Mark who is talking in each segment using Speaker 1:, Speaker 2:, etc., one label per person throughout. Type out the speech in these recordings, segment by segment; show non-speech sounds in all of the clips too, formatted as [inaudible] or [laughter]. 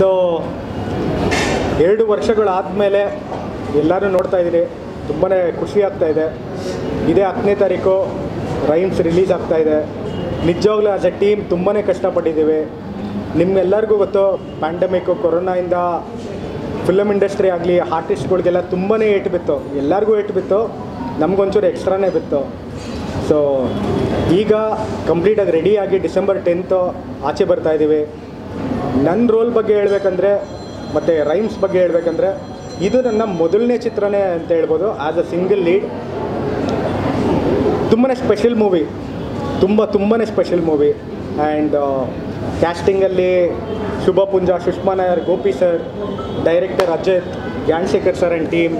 Speaker 1: So ಎರಡು ವರ್ಷಗಳಾದಮೇಲೆ ಎಲ್ಲರೂ ನೋಡ್ತಾ ಇದ್ದೀರಿ ತುಂಬಾ ಖುಷಿ ಆಗ್ತಾ ಇದೆ. ಇದೇ ಹತ್ತನೇ ತಾರೀಕು ರೈಮ್ಸ್ ರಿಲೀಸ್ ಆಗ್ತಾ ಇದೆ. ನಿಜವಾಗ್ಲೂ ಆಸ್ ಎ ಟೀಮ್ ತುಂಬಾ ಕಷ್ಟಪಟ್ಟಿದ್ದೀವಿ. ನಿಮ್ಗೆಲ್ಲರಿಗೂ ಗೊತ್ತು ಪ್ಯಾಂಡಮಿಕ್ಕು ಕೊರೋನಾಯಿಂದ ಫಿಲಮ್ ಇಂಡಸ್ಟ್ರಿ ಆಗಲಿ ಆರ್ಟಿಸ್ಟ್ಗಳಿಗೆಲ್ಲ ತುಂಬಾ ಏಟು ಬಿತ್ತು. ಎಲ್ಲರಿಗೂ ಏಟು ಬಿತ್ತು. ನಮಗೊಂಚೂರು ಎಕ್ಸ್ಟ್ರಾನೇ ಬಿತ್ತು. ಸೊ ಈಗ ಕಂಪ್ಲೀಟಾಗಿ ರೆಡಿಯಾಗಿ ಡಿಸೆಂಬರ್ ಟೆಂತು ಆಚೆ ಬರ್ತಾ ಇದ್ದೀವಿ. ನನ್ನ ರೋಲ್ ಬಗ್ಗೆ ಹೇಳ್ಬೇಕಂದ್ರೆ, ಮತ್ತು ರೈಮ್ಸ್ ಬಗ್ಗೆ ಹೇಳ್ಬೇಕಂದ್ರೆ, ಇದು ನನ್ನ ಮೊದಲನೇ ಚಿತ್ರನೇ ಅಂತ ಹೇಳ್ಬೋದು ಆ್ಯಸ್ ಅ ಸಿಂಗಲ್ ಲೀಡ್ ತುಂಬಾ ಸ್ಪೆಷಲ್ ಮೂವಿ ತುಂಬ ತುಂಬಾ special movie and ಕ್ಯಾಸ್ಟಿಂಗಲ್ಲಿ Shubha Punja, Sushma Nair, Gopi sir director Ajay Gnanashekar sir and team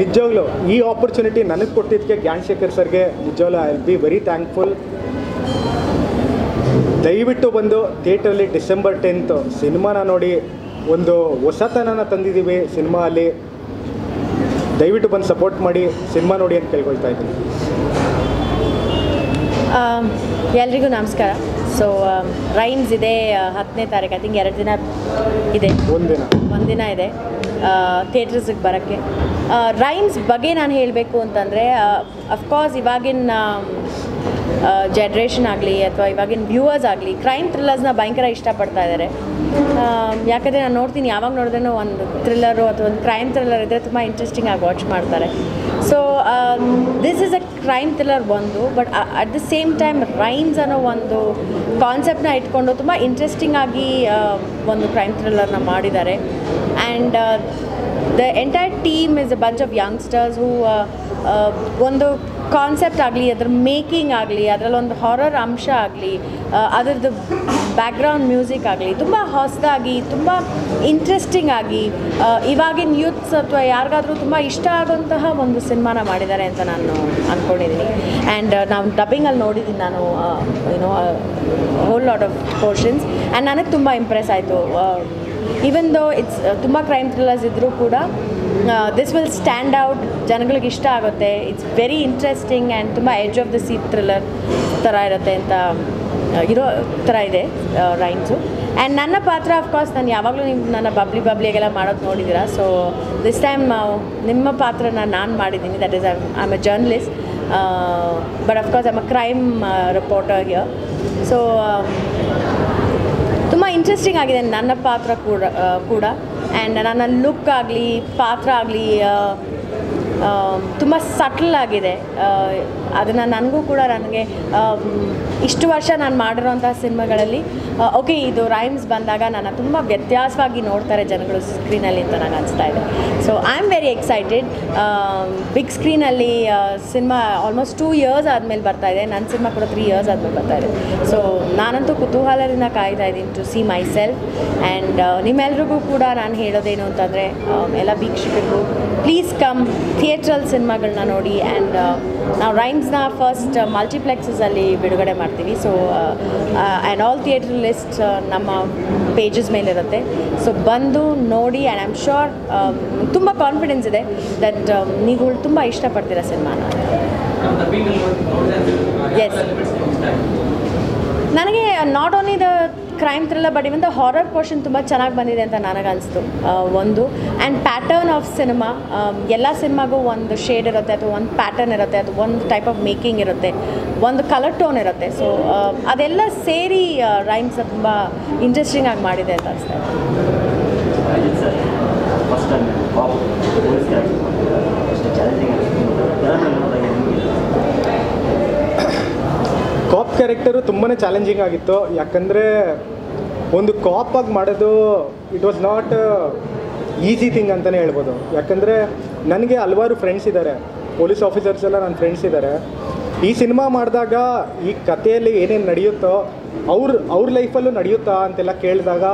Speaker 1: ನಿಜವಾಗ್ಲೂ ಈ ಆಪರ್ಚುನಿಟಿ ನನಗೆ ಕೊಟ್ಟಿದ್ದಕ್ಕೆ ಜ್ಞಾನಶೇಖರ್ ಸರ್ಗೆ ನಿಜವಾಗ್ಲೂ I will be very thankful ದಯವಿಟ್ಟು ಬಂದು ಥಿಯೇಟ್ರಲ್ಲಿ ಡಿಸೆಂಬರ್ ಟೆಂತ್ ಸಿನಿಮಾನ ನೋಡಿ ಒಂದು ಹೊಸತನನ ತಂದಿದ್ದೀವಿ ಸಿನಿಮಾ ಅಲ್ಲಿ ದಯವಿಟ್ಟು ಬಂದು ಸಪೋರ್ಟ್ ಮಾಡಿ ಸಿನಿಮಾ ನೋಡಿ ಅಂತ ಕೇಳ್ಕೊಳ್ತಾ ಇದ್ದೀನಿ.
Speaker 2: ಎಲ್ರಿಗೂ ನಮಸ್ಕಾರ. ಸೊ ರೈಮ್ಸ್ ಇದೆ ಹತ್ತನೇ ತಾರೀಕು ಐ ತಿಂಕ್ ಎರಡು ದಿನ ಇದೆ.
Speaker 1: ಒಂದಿನ
Speaker 2: ಒಂದಿನ ಇದೆ ಥಿಯೇಟರ್ಸಿಗೆ ಬರೋಕ್ಕೆ. ರೈಮ್ಸ್ ಬಗ್ಗೆ ನಾನು ಹೇಳಬೇಕು ಅಂತಂದರೆ ಅಫ್ಕೋರ್ಸ್ ಇವಾಗಿನ ಜನ್ರೇಷನ್ ಆಗಲಿ ಅಥವಾ ಇವಾಗಿನ ವ್ಯೂವರ್ಸ್ ಆಗಲಿ ಕ್ರೈಮ್ ಥ್ರಿಲ್ಲರ್ಸ್ನ ಭಯಂಕರ ಇಷ್ಟಪಡ್ತಾ ಇದ್ದಾರೆ ಯಾಕಂದರೆ ನಾನು ನೋಡ್ತೀನಿ, ಯಾವಾಗ ನೋಡಿದ್ರೂ ಒಂದು ಥ್ರಿಲ್ಲರು ಅಥವಾ ಒಂದು ಕ್ರೈಮ್ ಥ್ರಿಲ್ಲರ್ ಇದ್ದರೆ ತುಂಬ ಇಂಟ್ರೆಸ್ಟಿಂಗ್ ಆಗಿ ವಾಚ್ ಮಾಡ್ತಾರೆ. So this is a crime thriller ಒಂದು but at the same time Rhymes ಅನ್ನೋ ಒಂದು ಕಾನ್ಸೆಪ್ಟ್ನ ಇಟ್ಕೊಂಡು ತುಂಬ ಇಂಟ್ರೆಸ್ಟಿಂಗ್ ಆಗಿ ಒಂದು ಕ್ರೈಮ್ ಥ್ರಿಲ್ಲರ್ನ ಮಾಡಿದ್ದಾರೆ. And the entire team is a bunch of youngsters who ಒಂದು ಕಾನ್ಸೆಪ್ಟ್ ಆಗಲಿ, ಅದ್ರ ಮೇಕಿಂಗ್ ಆಗಲಿ, ಅದರಲ್ಲೊಂದು ಹಾರರ್ ಅಂಶ ಆಗಲಿ ಅದರದ್ದು ಬ್ಯಾಕ್ಗ್ರೌಂಡ್ ಮ್ಯೂಸಿಕ್ ಆಗಲಿ, ತುಂಬ ಹೊಸದಾಗಿ, ತುಂಬ ಇಂಟ್ರೆಸ್ಟಿಂಗ್ ಆಗಿ ಇವಾಗಿನ ಯೂತ್ಸ್ ಅಥವಾ ಯಾರಿಗಾದರೂ ತುಂಬ ಇಷ್ಟ ಆಗುವಂತಹ ಒಂದು ಸಿನಿಮಾನ ಮಾಡಿದ್ದಾರೆ ಅಂತ ನಾನು ಅಂದ್ಕೊಂಡಿದ್ದೀನಿ ಆ್ಯಂಡ್ ನಾವು ಡಬ್ಬಿಂಗಲ್ಲಿ ನೋಡಿದ್ದೀನಿ ನಾನು ಏನೋ whole lot of portions and ನನಗೆ ತುಂಬ ಇಂಪ್ರೆಸ್ ಆಯಿತು ಈವನ್ ದೋ ಇಟ್ಸ್ ತುಂಬ ಕ್ರೈಮ್ ಥ್ರಿಲ್ಲರ್ಸ್ ಇದ್ದರೂ ಕೂಡ ದಿಸ್ ವಿಲ್ ಸ್ಟ್ಯಾಂಡ್ ಔಟ್ ಜನಗಳಿಗೆ ಇಷ್ಟ ಆಗುತ್ತೆ. ಇಟ್ಸ್ ವೆರಿ ಇಂಟ್ರೆಸ್ಟಿಂಗ್ ಆ್ಯಂಡ್ ತುಂಬ edge of the seat thriller ಥರ ಇರುತ್ತೆ ಅಂತ ಆ, ಇರೋ ಥರ ಇದೆ ರೈಮ್ಸು ಆ್ಯಂಡ್ ನನ್ನ ಪಾತ್ರ ಅಫ್ಕೋರ್ಸ್ ನಾನು ಯಾವಾಗಲೂ ನೀವು ನನ್ನ ಬಬ್ಲಿ ಬಬ್ಲಿಗೆಲ್ಲ ಮಾಡೋದು ನೋಡಿದ್ದೀರಾ ಸೊ ದಿಸ್ ಟೈಮ್ ನಿಮ್ಮ ಪಾತ್ರನ ನಾನು ಮಾಡಿದ್ದೀನಿ. That is I am a journalist but of course I'm a crime reporter here so ತುಂಬ ಇಂಟ್ರೆಸ್ಟಿಂಗ್ ಆಗಿದೆ. ನನ್ನ ಪಾತ್ರ ಕೂಡ ಕೂಡ. ಆ್ಯಂಡ್ ನನ್ನ ಲುಕ್ ಆಗಲಿ, ಪಾತ್ರ ಆಗಲಿ ತುಂಬ ಸಟ್ಲ್ ಆಗಿದೆ. ಅದನ್ನು ನನಗೂ ಕೂಡ ನನಗೆ ಇಷ್ಟು ವರ್ಷ ನಾನು ಮಾಡಿರೋಂಥ ಸಿನಿಮಾಗಳಲ್ಲಿ ಓಕೆ ಇದು ರೈಮ್ಸ್ ಬಂದಾಗ ನನ್ನ ತುಂಬ ವ್ಯತ್ಯಾಸವಾಗಿ ನೋಡ್ತಾರೆ ಜನಗಳು ಸ್ಕ್ರೀನಲ್ಲಿ ಅಂತ ನನಗೆ ಅನಿಸ್ತಾ ಇದೆ. So I am very excited big ಸ್ಕ್ರೀನಲ್ಲಿ cinema almost two years ಆದಮೇಲೆ ಬರ್ತಾ ಇದೆ. ನನ್ನ ಸಿನಿಮಾ ಕೂಡ ತ್ರೀ ಇಯರ್ಸ್ ಆದಮೇಲೆ ಬರ್ತಾ ಇದೆ. ಸೊ ನಾನಂತೂ ಕುತೂಹಲದಿಂದ ಕಾಯ್ತಾ ಇದ್ದೀನಿ to see myself and ನಿಮ್ಮೆಲ್ರಿಗೂ ಕೂಡ ನಾನು ಹೇಳೋದೇನು ಅಂತಂದರೆ ಎಲ್ಲ ವೀಕ್ಷಕರಿಗೂ ಪ್ಲೀಸ್ ಕಮ್ ಥಿಯೇಟ್ರಲ್ ಸಿನಿಮಾಗಳನ್ನ ನೋಡಿ. ಆ್ಯಂಡ್ ನಾವು ರೈಮ್ಸ್ನ ಫಸ್ಟ್ ಮಲ್ಟಿಪ್ಲೆಕ್ಸಸಲ್ಲಿ ಬಿಡುಗಡೆ ಮಾಡ್ತೀವಿ. So and all theatre list ನಮ್ಮ ಪೇಜಸ್ ಮೇಲಿರುತ್ತೆ. ಸೊ ಬಂದು ನೋಡಿ ಆ್ಯಂಡ್ ಐ ಆಮ್ ಶೋರ್ ತುಂಬ ಕಾನ್ಫಿಡೆನ್ಸ್ ಇದೆ ದಟ್ ನೀವು ತುಂಬ ಇಷ್ಟಪಡ್ತೀರಾ ಸಿನಿಮಾನ. Yes not only the crime thriller but even the horror portion ತುಂಬ ಚೆನ್ನಾಗಿ ಬಂದಿದೆ ಅಂತ ನನಗನ್ನಿಸ್ತು ಒಂದು. ಆ್ಯಂಡ್ ಪ್ಯಾಟರ್ನ್ ಆಫ್ ಸಿನಿಮಾ ಎಲ್ಲ ಸಿನಿಮಾಗೂ ಒಂದು ಶೇಡ್ ಇರುತ್ತೆ ಅಥವಾ ಒಂದು ಪ್ಯಾಟರ್ನ್ ಇರುತ್ತೆ ಅಥವಾ ಒಂದು ಟೈಪ್ ಆಫ್ ಮೇಕಿಂಗ್ ಇರುತ್ತೆ, ಒಂದು ಕಲರ್ ಟೋನ್ ಇರುತ್ತೆ. ಸೊ ಅದೆಲ್ಲ ಸೇರಿ ರೈಮ್ಸ್ ತುಂಬ ಇಂಟ್ರೆಸ್ಟಿಂಗ್ ಆಗಿ ಮಾಡಿದೆ ಅಂತ ಅನಿಸ್ತಾ ಇದೆ
Speaker 3: ಫಸ್ಟ್ ಟೈಮ್ ಪಾಪ್ ಪೊಲೀಸ್ ಕ್ಯಾರೆಕ್ಟರ್ ಅಷ್ಟು ಚಾಲೆಂಜಿಂಗ್
Speaker 1: ಕಾಪ್ ಕ್ಯಾರೆಕ್ಟರು ತುಂಬಾ ಚಾಲೆಂಜಿಂಗ್ ಆಗಿತ್ತು. ಯಾಕಂದರೆ ಒಂದು ಕಾಪಾಗಿ ಮಾಡೋದು it was not easy thing ಅಂತಲೇ ಹೇಳ್ಬೋದು. ಯಾಕಂದರೆ ನನಗೆ ಹಲವಾರು ಫ್ರೆಂಡ್ಸ್ ಇದ್ದಾರೆ ಪೊಲೀಸ್ ಆಫೀಸರ್ಸ್ ಎಲ್ಲ ನನ್ನ ಫ್ರೆಂಡ್ಸ್ ಇದ್ದಾರೆ ಈ ಸಿನಿಮಾ ಮಾಡಿದಾಗ, ಈ ಕಥೆಯಲ್ಲಿ ಏನೇನು ನಡೆಯುತ್ತೋ, ಅವ್ರ ಅವ್ರ ಲೈಫಲ್ಲೂ ನಡೆಯುತ್ತಾ ಅಂತೆಲ್ಲ ಕೇಳಿದಾಗ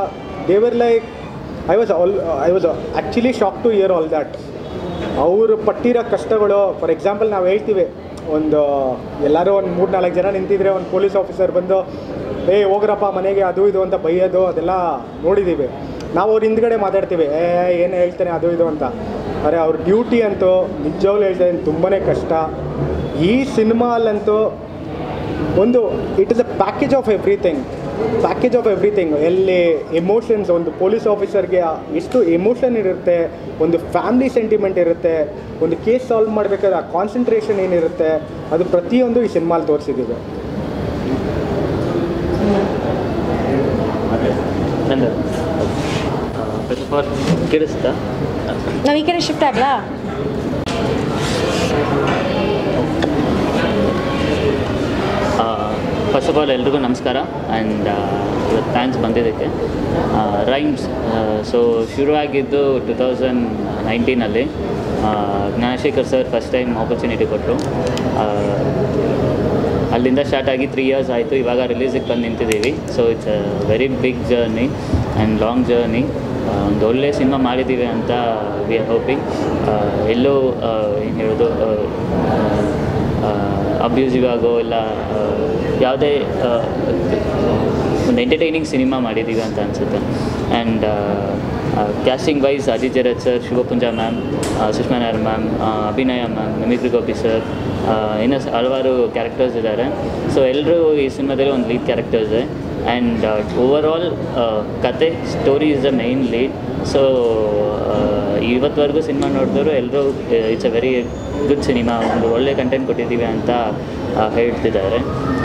Speaker 1: they were like I was all I was actually shock to hear all that ಅವರು ಪಟ್ಟಿರೋ ಕಷ್ಟಗಳು ಫಾರ್ ಎಕ್ಸಾಂಪಲ್ ನಾವು ಹೇಳ್ತೀವಿ ಒಂದು, ಎಲ್ಲರೂ ಒಂದು ಮೂರು ನಾಲ್ಕು ಜನ ನಿಂತಿದ್ರೆ ಒಂದು ಪೊಲೀಸ್ ಆಫೀಸರ್ ಬಂದು, ಏ, ಹೋಗ್ರಪ್ಪ ಮನೆಗೆ, ಅದು ಇದು ಅಂತ ಬೈಯೋದು, ಅದೆಲ್ಲ ನೋಡಿದ್ದೀವಿ ನಾವು ಅವ್ರ ಹಿಂದ್ಗಡೆ ಮಾತಾಡ್ತೀವಿ, ಏ ಏನು ಹೇಳ್ತಾನೆ, ಅದು ಇದು ಅಂತ. ಅರೆ, ಅವ್ರ ಡ್ಯೂಟಿ ಅಂತೂ ನಿಜವಾಗ್ಲೂ ಹೇಳ್ತಾ ಇದ್ದೀನಿ ತುಂಬಾ ಕಷ್ಟ. ಈ ಸಿನಿಮಾಲಂತೂ ಒಂದು it is a package of everything package of everything ಎಲ್ಲಿ ಎಮೋಷನ್ಸ್ ಒಂದು ಪೊಲೀಸ್ ಆಫೀಸರ್ಗೆ ಎಷ್ಟು ಎಮೋಷನ್ ಇರುತ್ತೆ ಒಂದು ಫ್ಯಾಮಿಲಿ ಸೆಂಟಿಮೆಂಟ್ ಇರುತ್ತೆ ಒಂದು ಕೇಸ್ ಸಾಲ್ವ್ ಮಾಡಬೇಕಾದ್ರೆ ಆ ಕಾನ್ಸಂಟ್ರೇಷನ್ ಏನಿರುತ್ತೆ ಅದು ಪ್ರತಿಯೊಂದು ಈ ಸಿನಿಮಾಲಿ ತೋರಿಸಿದ್ದೀವಿ.
Speaker 3: ನಂದು. ಫಸ್ಟ್ ಆಫ್ ಆಲ್ ಕೇಳಿಸ್ತಾ?
Speaker 2: ನಾವು ಈ ಕಡೆ ಶಿಫ್ಟ್ ಆಗಲಾ?
Speaker 4: ಫಸ್ಟ್ ಆಫ್ ಆಲ್ ಎಲ್ರಿಗೂ ನಮಸ್ಕಾರ. ಆ್ಯಂಡ್ ಇವತ್ತು ಥ್ಯಾಂಕ್ಸ್ ಬಂದಿದ್ದಕ್ಕೆ ರೈಮ್ಸ್ ಸೊ ಶುರುವಾಗಿದ್ದು two thousand ನೈನ್ಟೀನಲ್ಲಿ Gnanashekar sir first time opportunity ಕೊಟ್ಟರು ಅಲ್ಲಿಂದ ಸ್ಟಾರ್ಟ್ ಆಗಿ ತ್ರೀ ಇಯರ್ಸ್ ಆಯಿತು. ಇವಾಗ ರಿಲೀಸಿಗೆ ಬಂದು ನಿಂತಿದ್ದೀವಿ. So it's a very big journey and long journey ಒಂದು ಒಳ್ಳೆ ಸಿನಿಮಾ ಮಾಡಿದ್ದೀವಿ ಅಂತ ವಿ ಆರ್ ಹೋಪಿಂಗ್ ಎಲ್ಲೂ ಏನು ಹೇಳೋದು ಅಬ್ಯೂಸಿವ್ ಆಗೋ ಇಲ್ಲ ಯಾವುದೇ ಒಂದು ಎಂಟರ್ಟೈನಿಂಗ್ ಸಿನಿಮಾ ಮಾಡಿದ್ದೀವಿ ಅಂತ ಅನಿಸುತ್ತೆ. And casting wise Ajith Jarath sir Shivapunja ma'am Sushma Nair ma'am Abhinaya ma'am mimicry Gopi sir ಇನ್ನೂ ಹಲವಾರು ಕ್ಯಾರೆಕ್ಟರ್ಸ್ ಇದ್ದಾರೆ. ಸೊ ಎಲ್ಲರೂ ಈ ಸಿನಿಮಾದಲ್ಲಿ ಒಂದು ಲೀಡ್ ಕ್ಯಾರೆಕ್ಟರ್ಸ್ ಇದೆ ಆ್ಯಂಡ್ ಓವರ್ ಆಲ್ ಕತೆ story is the main lead so ಇವತ್ತುವರೆಗೂ cinema ನೋಡಿದವರು ಎಲ್ಲರೂ it's a very good cinema ಒಂದು ಒಳ್ಳೆ ಕಂಟೆಂಟ್ ಕೊಟ್ಟಿದ್ದೀವಿ ಅಂತ ಹೇಳ್ತಿದ್ದಾರೆ.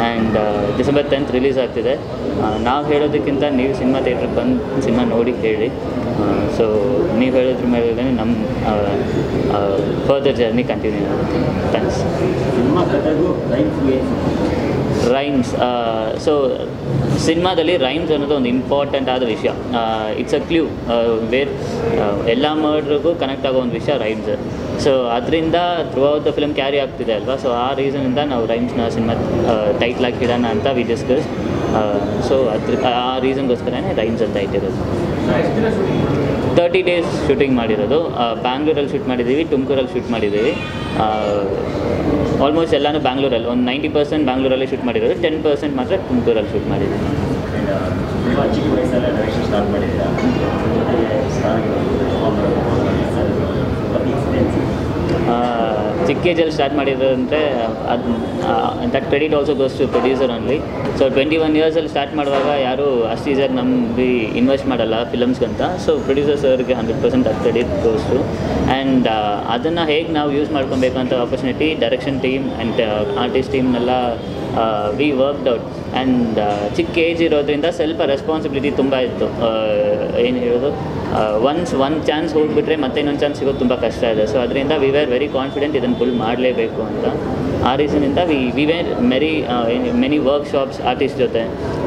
Speaker 4: ಆ್ಯಂಡ್ ಡಿಸೆಂಬರ್ ಟೆಂತ್ ರಿಲೀಸ್ ಆಗ್ತಿದೆ. ನಾವು ಹೇಳೋದಕ್ಕಿಂತ ನೀವು ಸಿನಿಮಾ ಥಿಯೇಟ್ರಿಗೆ ಬಂದು ಸಿನಿಮಾ ನೋಡಿ ಹೇಳಿ. ಸೊ ನೀವು ಹೇಳೋದ್ರ ಮೇಲೆ ನಮ್ಮ ಫರ್ದರ್ ಜರ್ನಿ ಕಂಟಿನ್ಯೂ ಆಗುತ್ತೆ. ಥ್ಯಾಂಕ್ಸ್ ರೈಮ್ಸ್ ಸೊ ಸಿನಿಮಾದಲ್ಲಿ ರೈಮ್ಸ್ ಅನ್ನೋದು ಒಂದು ಇಂಪಾರ್ಟೆಂಟ್ ಆದ ವಿಷಯ. ಇಟ್ಸ್ ಅ ಕ್ಲ್ಯೂ ವೇರ್ ಎಲ್ಲ ಮರ್ಡ್ರಿಗೂ ಕನೆಕ್ಟ್ ಆಗೋ ಒಂದು ವಿಷಯ ರೈಮ್ಸ್ ಸೊ ಅದರಿಂದ through out the film carry ಆಗ್ತಿದೆ ಅಲ್ವಾ? ಸೊ ಆ ರೀಸನಿಂದ ನಾವು ರೈಮ್ಸ್ನ ಸಿನಿಮಾ ಆಗಿ ಇಡೋಣ ಅಂತ ವಿ ಡಿಸ್ಕಸ್ ಸೊ ಅದ್ರ, ಆ ರೀಸನ್ಗೋಸ್ಕರನೇ ರೈಮ್ಸ್ ಅಂತ ಇಟ್ಟಿರೋದು. ತರ್ಟಿ ಡೇಸ್ ಶೂಟಿಂಗ್ ಮಾಡಿರೋದು. ಬ್ಯಾಂಗ್ಳೂರಲ್ಲಿ ಶೂಟ್ ಮಾಡಿದ್ದೀವಿ ತುಮಕೂರಲ್ಲಿ ಶೂಟ್ ಮಾಡಿದ್ದೀವಿ. ಆಲ್ಮೋಸ್ಟ್ ಎಲ್ಲಾನು ಬ್ಯಾಂಗ್ಳೂರಲ್ಲಿ ಒಂದು ನೈಂಟಿ ಪರ್ಸೆಂಟ್ ಬ್ಯಾಂಗ್ಳೂರಲ್ಲಿ ಶೂಟ್ ಮಾಡಿರೋದು ಟೆನ್ ಪರ್ಸೆಂಟ್ ಮಾತ್ರ ತುಮಕೂರಲ್ಲಿ ಶೂಟ್ ಮಾಡಿದ್ದೀವಿ
Speaker 3: ತುಂಬ ಚಿಕ್ಕ ವಯಸ್ಸಲ್ಲೇ ಡೈರೆಕ್ಷನ್ ಸ್ಟಾರ್ಟ್ ಮಾಡಿದ್ದೀರಾ ಜೊತೆಗೆ ಸ್ಟಾರ್ ಎಕ್ಸ್ಪೀರಿಯನ್ಸ್
Speaker 4: ಆ, ಚಿಕ್ಕ ಏಜಲ್ಲಿ ಸ್ಟಾರ್ಟ್ ಮಾಡಿದ್ರು ಅಂದರೆ ಅದು that credit also goes to producer only so twenty one ಇಯರ್ಸಲ್ಲಿ start ಮಾಡುವಾಗ ಯಾರೂ ಅಷ್ಟು ಈಸಿಯಾಗಿ ನಂಬಿ ಇನ್ವೆಸ್ಟ್ ಮಾಡಲ್ಲ ಫಿಲಮ್ಸ್ಗಂತ ಸೊ ಪ್ರೊಡ್ಯೂಸರ್ ಸರ್ಗೆ ಹಂಡ್ರೆಡ್ ಪರ್ಸೆಂಟ್ ಅದು ಕ್ರೆಡಿಟ್ ಗೋಸ್ ಟು ಆ್ಯಂಡ್ ಅದನ್ನು ಹೇಗೆ ನಾವು ಯೂಸ್ ಮಾಡ್ಕೊಬೇಕು ಅಂತ opportunity direction team and artist ಟೀಮ್ನೆಲ್ಲ we worked out and ಚಿಕ್ಕ ಏಜ್ ಇರೋದ್ರಿಂದ ಸ್ವಲ್ಪ ರೆಸ್ಪಾನ್ಸಿಬಿಲಿಟಿ ತುಂಬ ಇತ್ತು. ಏನು ಹೇಳೋದು? ಒನ್ಸ್ ಒನ್ ಚಾನ್ಸ್ ಹೋಗ್ಬಿಟ್ರೆ ಮತ್ತೆ ಇನ್ನೊಂದು ಚಾನ್ಸ್ ಸಿಗೋದು ತುಂಬ ಕಷ್ಟ ಇದೆ. ಸೊ ಅದರಿಂದ ವಿ ವೇರ್ ವೆರಿ ಕಾನ್ಫಿಡೆಂಟ್ ಇದನ್ನು ಫುಲ್ ಮಾಡಲೇಬೇಕು ಅಂತ. ಆ ರೀಸನಿಂದ we we were many many workshops artist ಜೊತೆ.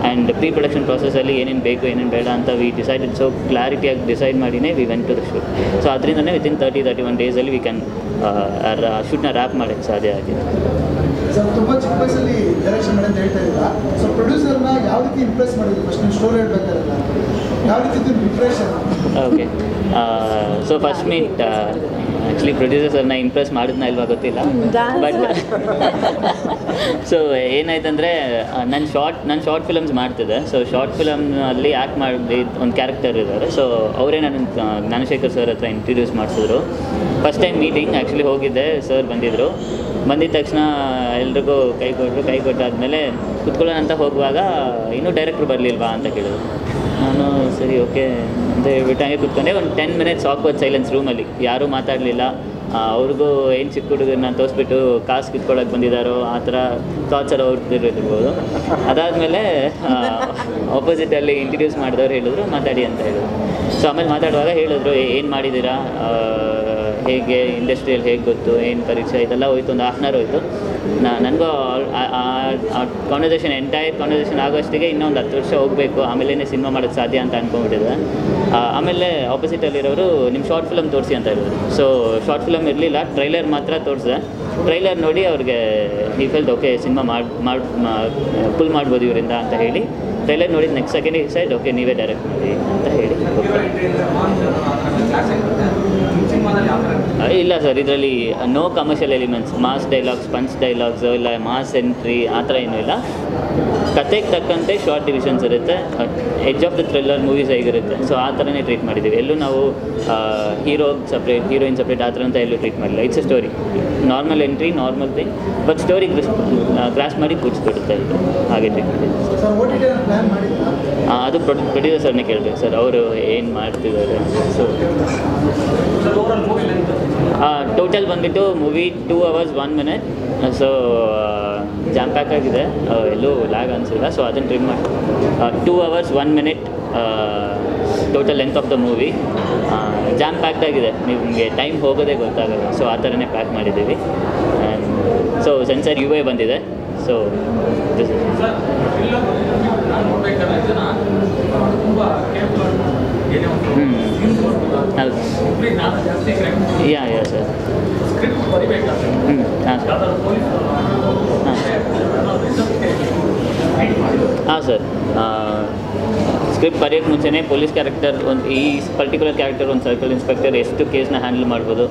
Speaker 4: ಆ್ಯಂಡ್ ಪ್ರೀ ಪ್ರೊಡಕ್ಷನ್ ಪ್ರಾಸೆಸಲ್ಲಿ ಏನೇನು ಬೇಕು, ಏನೇನು ಬೇಡ ಅಂತ ವಿ ಡಿಸೈಡೆಡ್ ಸೊ ಕ್ಲಾರಿಟಿಯಾಗಿ ಡಿಸೈಡ್ ಮಾಡಿನೇ we went to the shoot so ಅದರಿಂದನೇ ವಿತಿನ್ ತರ್ಟಿ ತರ್ಟಿ ಒನ್ ಡೇಸಲ್ಲಿ ವಿ ಕ್ಯಾನ್ ಶೂಟ್ನ ರ್ಯಾಪ್ ಮಾಡೋಕ್ಕೆ ಸಾಧ್ಯ ಆಗಿದೆ.
Speaker 5: ಸರ್ ತುಂಬ ಚಿಕ್ಕ ವಯಸ್ಸಲ್ಲಿ ಡೈರೆಕ್ಷನ್ ಮಾಡಿ ಅಂತ ಹೇಳ್ತಾ ಇದ್ದೀರಾ ಸೊ ಪ್ರೊಡ್ಯೂಸರ್ನ ಯಾವ ರೀತಿ ಇಂಪ್ರೆಸ್ ಮಾಡಿದ್ರು? ಫಸ್ಟ್ ನೀವು ಸ್ಟೋರಿ ಹೇಳ್ಬೇಕಾರಲ್ಲ ಯಾವ ರೀತಿ preparation
Speaker 4: okay so first meet actually ಪ್ರೊಡ್ಯೂಸರ್ಸನ್ನ impress ಮಾಡಿದ್ನ ಇಲ್ವಾ ಗೊತ್ತಿಲ್ಲ. ಬಟ್ ಸೊ ಏನಾಯ್ತಂದರೆ ನನ್ನ ಶಾರ್ಟ್ ನಾನು ಶಾರ್ಟ್ ಫಿಲಮ್ಸ್ ಮಾಡ್ತಿದ್ದೆ. ಸೊ ಶಾರ್ಟ್ ಫಿಲಮ್ನಲ್ಲಿ ಆ್ಯಕ್ಟ್ ಮಾಡಿ ಒಂದು ಕ್ಯಾರೆಕ್ಟರ್ ಇದ್ದಾರೆ ಸೊ ಅವರೇ ನನ್ನ ಜ್ಞಾನಶೇಖರ್ ಸರ್ ಹತ್ರ ಇಂಟ್ರಡ್ಯೂಸ್ ಮಾಡಿಸಿದ್ರು. ಫಸ್ಟ್ ಟೈಮ್ ಮೀಟಿಂಗ್ ಆ್ಯಕ್ಚುಲಿ ಹೋಗಿದ್ದೆ ಸರ್ ಬಂದಿದ್ದರು ಬಂದಿದ ತಕ್ಷಣ ಎಲ್ರಿಗೂ ಕೈ ಕೊಟ್ಟರು ಕೈ ಕೊಟ್ಟಾದಮೇಲೆ ಕುತ್ಕೊಳ್ಳೋಣ ಅಂತ ಹೋಗುವಾಗ ಇನ್ನೂ ಡೈರೆಕ್ಟ್ರು ಬರಲಿಲ್ವಾ? ಅಂತ ಕೇಳಿದ್ರು. ನಾನು ಸರಿ ಓಕೆ ಬಿಟ್ಟು ಹಂಗೆ ಕುತ್ಕೊಂಡೆ ಒಂದು ಟೆನ್ ಮಿನಿಟ್ಸ್ ಆಕ್ವರ್ಡ್ ಸೈಲೆನ್ಸ್ ರೂಮಲ್ಲಿ ಯಾರೂ ಮಾತಾಡಲಿಲ್ಲ. ಅವ್ರಿಗೂ ಏನು ಚಿಕ್ಕ ಹುಡುಗರನ್ನ ತೋರಿಸ್ಬಿಟ್ಟು ಕಾಸು ಕಿತ್ಕೊಳ್ಳೋಕೆ ಬಂದಿದ್ದಾರೋ ಆ ಥರ ಟಾರ್ಚರ್ ಅವ್ರದ್ದಿರ್ಬೋದು ಅದಾದಮೇಲೆ ಆಪೋಸಿಟಲ್ಲಿ ಇಂಟ್ರಡ್ಯೂಸ್ ಮಾಡಿದವ್ರು ಹೇಳಿದ್ರು, ಮಾತಾಡಿ ಅಂತ ಹೇಳಿದ್ರು. ಸೊ ಆಮೇಲೆ ಮಾತಾಡುವಾಗ ಹೇಳಿದ್ರು ಏನು ಮಾಡಿದ್ದೀರಾ ಹೇಗೆ? ಇಂಡಸ್ಟ್ರಿಯಲ್ಲಿ ಹೇಗೆ ಗೊತ್ತು? ಏನು ಪರೀಕ್ಷೆ? ಇದೆಲ್ಲ ಹೋಯ್ತು, ಒಂದು ಹಾಫ್ ಆನ್ ಅವರ್ ಹೋಯ್ತು. ನಾ ನನಗೂ ಕಾನ್ವರ್ಸೇಷನ್ ಎಂಟೈರ್ ಕಾನ್ವರ್ಸೇಷನ್ ಆಗೋಷ್ಟಿಗೆ ಇನ್ನೊಂದು ಹತ್ತು ವರ್ಷ ಹೋಗಬೇಕು ಆಮೇಲೆ ಸಿನಿಮಾ ಮಾಡೋಕ್ಕೆ ಸಾಧ್ಯ ಅಂತ ಅಂದ್ಕೊಂಡ್ಬಿಟ್ಟಿದೆ ಆ, ಆಮೇಲೆ ಆಪೋಸಿಟಲ್ಲಿರೋರು ನಿಮ್ಮ ಶಾರ್ಟ್ ಫಿಲಮ್ ತೋರಿಸಿ ಅಂತ ಹೇಳಿದ್ರು. ಸೊ ಶಾರ್ಟ್ ಫಿಲಮ್ ಇರಲಿಲ್ಲ ಟ್ರೈಲರ್ ಮಾತ್ರ ತೋರಿಸಿದೆ. ಟ್ರೈಲರ್ ನೋಡಿ ಅವ್ರಿಗೆ ಈ ಫೆಲ್ಟ್ ಓಕೆ ಸಿನಿಮಾ ಮಾಡಿ ಫುಲ್ ಮಾಡ್ಬೋದು ಇವರಿಂದ ಅಂತ ಹೇಳಿ ಟ್ರೈಲರ್ ನೋಡಿದ ನೆಕ್ಸ್ಟ್ ಸೆಕೆಂಡ್ ಸೈಡ್ ಓಕೆ ನೀವೇ ಡೈರೆಕ್ಟ್ ಮಾಡಿ ಅಂತ ಹೇಳಿ. ಆ, ಇಲ್ಲ ಸರ್, ಇದರಲ್ಲಿ no commercial elements mass dialogues punch dialogues ಇಲ್ಲ ಮಾಸ್ ಎಂಟ್ರಿ ಆ ಥರ ಏನೂ ಇಲ್ಲ. ಕತೆಗೆ ತಕ್ಕಂತೆ ಶಾರ್ಟ್ ಡಿವಿಷನ್ಸ್ ಇರುತ್ತೆ as of the thriller movies ಹೇಗಿರುತ್ತೆ ಸೊ ಆ ಥರನೇ ಟ್ರೀಟ್ ಮಾಡಿದ್ದೀವಿ. ಎಲ್ಲೂ ನಾವು ಹೀರೋ ಸಪ್ರೇಟ್ ಹೀರೋಯಿನ್ ಸಪ್ರೇಟ್ ಆ ಥರ ಅಂತ ಎಲ್ಲೂ ಟ್ರೀಟ್ ಮಾಡಿಲ್ಲ. It's a story normal entry normal thing but story cross ಮಾಡಿ ಕೂಡಿಸ್ಬಿಡುತ್ತೆ. ಎಲ್ಲರೂ ಹಾಗೆ ಟ್ರೀಟ್ ಮಾಡಿದ್ದೀವಿ. ಅದು ಪ್ರೊಡ್ಯೂಸರ್ ಸರ್ನೇ ಕೇಳಬೇಕು ಸರ್, ಅವರು ಏನು ಮಾಡ್ತಿದ್ದಾರೆ? ಸೊ ಟೋಟಲ್ ಬಂದುಬಿಟ್ಟು movie two hours one minute so jam pack ಆಗಿದೆ. ಎಲ್ಲೂ ಲ್ಯಾಗ್ ಅನಿಸಿಲ್ಲ. ಸೊ ಅದನ್ನು ಟ್ರಿಮ್ ಮಾಡಿ two hours one minute total length of the movie jam packed ಆಗಿದೆ. ನಿಮಗೆ ಟೈಮ್ ಹೋಗೋದೇ ಗೊತ್ತಾಗಲ್ಲ. ಸೊ ಆ ಥರನೇ ಪ್ಯಾಕ್ ಮಾಡಿದ್ದೀವಿ. ಸೊ ಸೆನ್ಸರ್ ಯು ಎ ಬಂದಿದೆ. ಸೊ ದಿಸ್ ಇಸ್ ಹ್ಞೂ ಹೌದು ಯಾ ಯಾ ಸರ್ ಹ್ಞೂ ಹಾಂ ಸರ್ ಹಾಂ ಸರ್ ಸ್ಕ್ರಿಪ್ಟ್ ಬರೆಯೋಕ್ಕೆ ಮುಂಚೆನೇ ಪೊಲೀಸ್ ಕ್ಯಾರೆಕ್ಟರ್ ಒಂದು ಈ ಪರ್ಟಿಕ್ಯುಲರ್ ಕ್ಯಾರೆಕ್ಟರ್ ಒಂದು ಸರ್ಕಲ್ ಇನ್ಸ್ಪೆಕ್ಟರ್ ಎಷ್ಟು ಕೇಸ್ನ ಹ್ಯಾಂಡಲ್ ಮಾಡ್ಬೋದು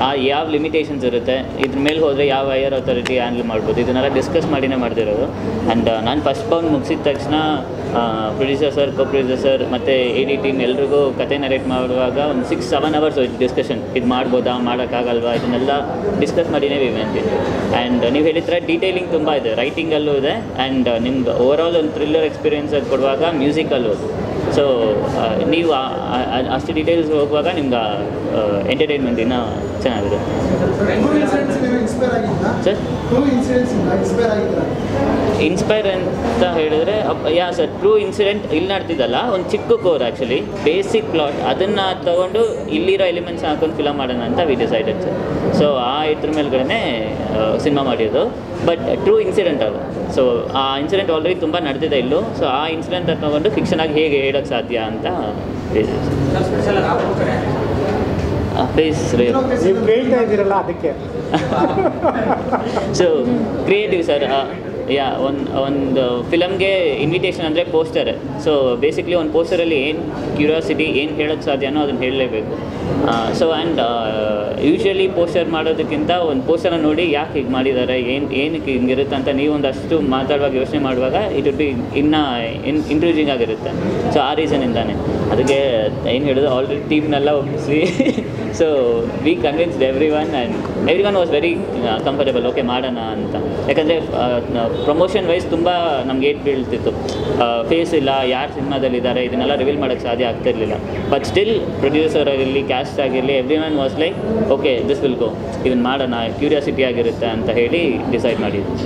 Speaker 4: ಆ, ಯಾವ ಲಿಮಿಟೇಷನ್ಸ್ ಇರುತ್ತೆ ಇದ್ರ ಮೇಲೆ ಹೋದರೆ ಯಾವ ಹೈಯರ್ ಅಥಾರಿಟಿ ಹ್ಯಾಂಡಲ್ ಮಾಡ್ಬೋದು ಇದನ್ನೆಲ್ಲ ಡಿಸ್ಕಸ್ ಮಾಡಿನೇ ಮಾಡ್ತಿರೋದು. ಆ್ಯಂಡ್ ನಾನು ಫಸ್ಟ್ ಪೌಂಡ್ ಮುಗಿಸಿದ ತಕ್ಷಣ producer sir co producer sir ಮತ್ತು ಟೀಮ್ ಎಲ್ರಿಗೂ ಕತೆ ನರೇಟ್ ಮಾಡುವಾಗ ಒಂದು ಸಿಕ್ಸ್ ಸೆವೆನ್ ಅವರ್ಸ್ ಹೋಯ್ತು ಡಿಸ್ಕಷನ್ ಇದು ಮಾಡ್ಬೋದಾ, ಮಾಡೋಕ್ಕಾಗಲ್ವಾ, ಇದನ್ನೆಲ್ಲ ಡಿಸ್ಕಸ್ ಮಾಡಿನೇ ವಿವಂತಿದ್ವಿ ಆ್ಯಂಡ್ ನೀವು ಹೇಳಿದ್ರೆ ಡೀಟೇಲಿಂಗ್ ತುಂಬ ಇದೆ ರೈಟಿಂಗಲ್ಲೂ ಇದೆ ಆ್ಯಂಡ್ ನಿಮ್ಗೆ ಓವರ್ ಆಲ್ ಒಂದು ಥ್ರಿಲ್ಲರ್ ಎಕ್ಸ್ಪೀರಿಯನ್ಸ್ ಅದು ಕೊಡುವಾಗ ಮ್ಯೂಸಿಕಲ್ಲೂ ಸೊ ನೀವು ಆ- ಆ- ಅಷ್ಟು ಡೀಟೇಲ್ಸ್ ಹೋಗುವಾಗ ನಿಮ್ಗೆ ಎಂಟರ್ಟೈನ್ಮೆಂಟ್ ಇನ್ನೂ ಚೆನ್ನಾಗಿದೆ. ಸರ್
Speaker 6: ಇನ್ಸ್ಪೈರ್
Speaker 4: ಅಂತ ಹೇಳಿದ್ರೆ ಯಾ ಸರ್ ಟ್ರೂ ಇನ್ಸಿಡೆಂಟ್ ಇಲ್ಲಿ ನಡೆದಿದ್ದಲ್ಲ ಒಂದು ಚಿಕ್ಕ ಕೋರ್ ಆ್ಯಕ್ಚುಲಿ ಬೇಸಿಕ್ ಪ್ಲಾಟ್ ಅದನ್ನು ತಗೊಂಡು ಇಲ್ಲಿರೋ ಎಲಿಮೆಂಟ್ಸ್ ಹಾಕೊಂಡು ಫಿಲಮ್ ಮಾಡೋಣ ಅಂತ ವಿ ಡಿಸೈಡೆಡ್ ಸರ್ ಸೊ ಆ ಇದ್ರ ಮೇಲ್ಗಡೆ ಸಿನಿಮಾ ಮಾಡಿರೋದು. ಬಟ್ ಟ್ರೂ ಇನ್ಸಿಡೆಂಟ್ ಅದು. ಸೊ ಆ ಇನ್ಸಿಡೆಂಟ್ ಆಲ್ರೆಡಿ ತುಂಬ ನಡೆದಿದೆ ಇಲ್ಲೂ. ಸೊ ಆ ಇನ್ಸಿಡೆಂಟ್ ತಗೊಂಡು ಫಿಕ್ಷನ್ ಆಗಿ ಹೇಗೆ ಹೇಳೋಕ್ಕೆ ಸಾಧ್ಯ ಅಂತ ಸೊ ಕ್ರಿಯೇಟಿವ್ ಸರ್ ಯಾ, ಒಂದು ಒಂದು ಫಿಲಮ್ಗೆ ಇನ್ವಿಟೇಷನ್ ಅಂದರೆ ಪೋಸ್ಟರ್ ಸೊ ಬೇಸಿಕ್ಲಿ ಒಂದು ಪೋಸ್ಟರಲ್ಲಿ ಏನು ಕ್ಯೂರಿಯಾಸಿಟಿ ಏನು ಹೇಳೋಕ್ಕೆ ಸಾಧ್ಯನೋ ಅದನ್ನು ಹೇಳಲೇಬೇಕು. ಸೊ ಆ್ಯಂಡ್ ಯೂಶ್ವಲಿ ಪೋಸ್ಟರ್ ಮಾಡೋದಕ್ಕಿಂತ ಒಂದು ಪೋಸ್ಟರ್ನ ನೋಡಿ ಯಾಕೆ ಹೀಗೆ ಮಾಡಿದ್ದಾರೆ ಏನು, ಏನಕ್ಕೆ ಹಿಂಗಿರುತ್ತೆ ಅಂತ ನೀವು ಒಂದಷ್ಟು ಮಾತಾಡುವಾಗ ಯೋಚನೆ ಮಾಡುವಾಗ ಇಟ್ ಬಿ ಇನ್ನೂ, ಇನ್ ಆಗಿರುತ್ತೆ. ಸೊ ಆ ರೀಸನಿಂದಾನೆ ಅದಕ್ಕೆ ಏನು ಹೇಳೋದು ಆಲ್ರೆಡಿ ಟೀಮ್ನೆಲ್ಲ ಒಪ್ಪಿಸಿ. [laughs] So we convinced everyone and everyone was very comfortable okay ಮಾಡೋಣ ಅಂತ. ಯಾಕಂದರೆ ಪ್ರಮೋಷನ್ ವೈಸ್ ತುಂಬ ನಮ್ಗೆ ಏಟ್ ಬೀಳ್ತಿತ್ತು. ಫೇಸ್ ಇಲ್ಲ ಯಾರು ಸಿನಿಮಾದಲ್ಲಿದ್ದಾರೆ ಇದನ್ನೆಲ್ಲ ರಿವೀಲ್ ಮಾಡೋಕ್ಕೆ ಸಾಧ್ಯ ಆಗ್ತಿರ್ಲಿಲ್ಲ. ಬಟ್ ಸ್ಟಿಲ್ ಪ್ರೊಡ್ಯೂಸರ್ ಆಗಿರಲಿ ಕ್ಯಾಸ್ಟ್ ಆಗಿರಲಿ everyone was like okay this will go ಇದನ್ನು ಮಾಡೋಣ ಕ್ಯೂರಿಯಾಸಿಟಿ ಆಗಿರುತ್ತೆ ಅಂತ ಹೇಳಿ ಡಿಸೈಡ್ ಮಾಡಿದ್ವಿ.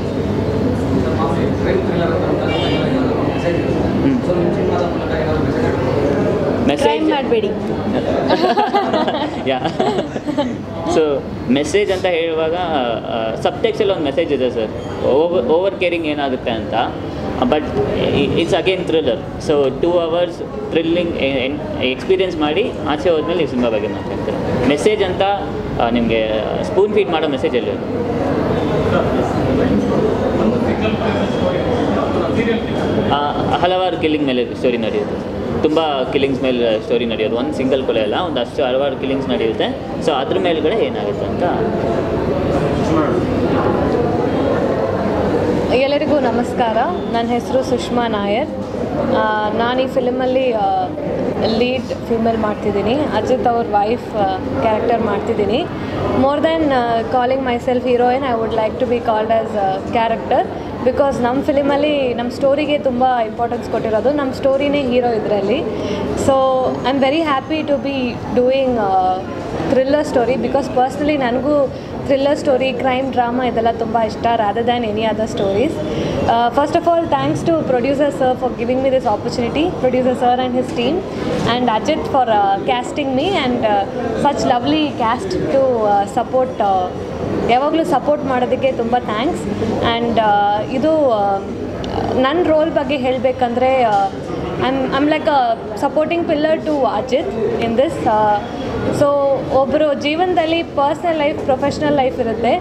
Speaker 4: ಮೆಸೇಜ್
Speaker 7: ಮಾಡಬೇಡಿ. [laughs]
Speaker 4: ಯಾ ಸೊ ಮೆಸೇಜ್ ಅಂತ ಹೇಳುವಾಗ ಸಬ್ಟೆಕ್ಸಲ್ಲಿ ಒಂದು ಮೆಸೇಜ್ ಇದೆ ಸರ್ ಓವರ್ ಓವರ್ ಕೇರಿಂಗ್ ಏನಾಗುತ್ತೆ ಅಂತ. But it's again thriller so two hours thrilling experience ಮಾಡಿ ಆಚೆ ಹೋದ್ಮೇಲೆ ಈ ಸಿನಿಮಾ ಬಗ್ಗೆ ಮಾತಾಡ್ತಾರೆ? ಮೆಸೇಜ್ ಅಂತ ನಿಮಗೆ ಸ್ಪೂನ್ ಫೀಡ್ ಮಾಡೋ ಮೆಸೇಜ್ ಅಲ್ಲಿ ಹಲವಾರು ಕಿಲ್ಲಿಂಗ್ ಮೇಲೆ ಸ್ಟೋರಿ ನಡೆಯುತ್ತೆ ತುಂಬ ಕಿಲಿಂಗ್ಸ್ ಮೇಲೆ ಸ್ಟೋರಿ ನಡೆಯೋದು. ಒಂದು ಸಿಂಗಲ್ ಕೊಲೆ ಅಲ್ಲ, ಒಂದು ಅಷ್ಟು ಹಲವಾರು ಕಿಲ್ಲಿಂಗ್ಸ್ ನಡೆಯುತ್ತೆ. ಸೊ ಅದ್ರ ಮೇಲ್ಗಡೆ ಏನಾಗುತ್ತೆ ಅಂತ
Speaker 7: ಎಲ್ಲರಿಗೂ ನಮಸ್ಕಾರ. ನನ್ನ ಹೆಸರು ಸುಷ್ಮಾ ನಾಯರ್. ನಾನು ಈ ಫಿಲಮಲ್ಲಿ ಲೀಡ್ ಫೀಮೇಲ್ ಮಾಡ್ತಿದ್ದೀನಿ. ಅಜಿತ್ ಅವ್ರ ವೈಫ್ ಕ್ಯಾರೆಕ್ಟರ್ ಮಾಡ್ತಿದ್ದೀನಿ. More than calling myself heroine I would like to be called as character because ನಮ್ಮ ಫಿಲಿಮಲ್ಲಿ ನಮ್ಮ ಸ್ಟೋರಿಗೆ ತುಂಬ ಇಂಪಾರ್ಟೆನ್ಸ್ ಕೊಟ್ಟಿರೋದು. ನಮ್ಮ ಸ್ಟೋರಿನೇ ಹೀರೋ ಇದರಲ್ಲಿ. So I am very happy to be doing thriller story because personally ನನಗೂ ಥ್ರಿಲ್ಲರ್ ಸ್ಟೋರಿ ಕ್ರೈಮ್ ಡ್ರಾಮಾ ಇದೆಲ್ಲ ತುಂಬ ಇಷ್ಟ rather than any other stories first of all thanks to producer sir for giving me this opportunity producer sir and his team and Ajith for casting me and such lovely cast to support ಯಾವಾಗಲೂ support ಮಾಡೋದಕ್ಕೆ ತುಂಬ thanks and ಇದು ನನ್ನ role ಬಗ್ಗೆ ಹೇಳಬೇಕಂದ್ರೆ I'm I'm like a supporting pillar to Ajith in this so ಒಬ್ಬರು ಜೀವನದಲ್ಲಿ personal life professional life ಇರುತ್ತೆ.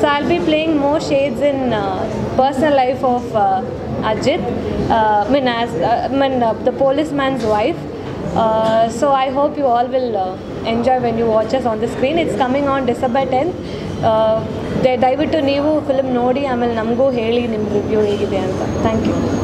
Speaker 7: So I'll be playing more shades in personal life of Ajith mean as mean the policeman's wife so I hope you all will enjoy when you watches on the screen it's coming on December coming on December 10th. ದಯ- ದಯವಿಟ್ಟು ನೀವು film ನೋಡಿ, ಆಮೇಲೆ ನಮಗೂ ಹೇಳಿ ನಿಮ್ಮ review ಹೇಗಿದೆ ಅಂತ ಥ್ಯಾಂಕ್ ಯು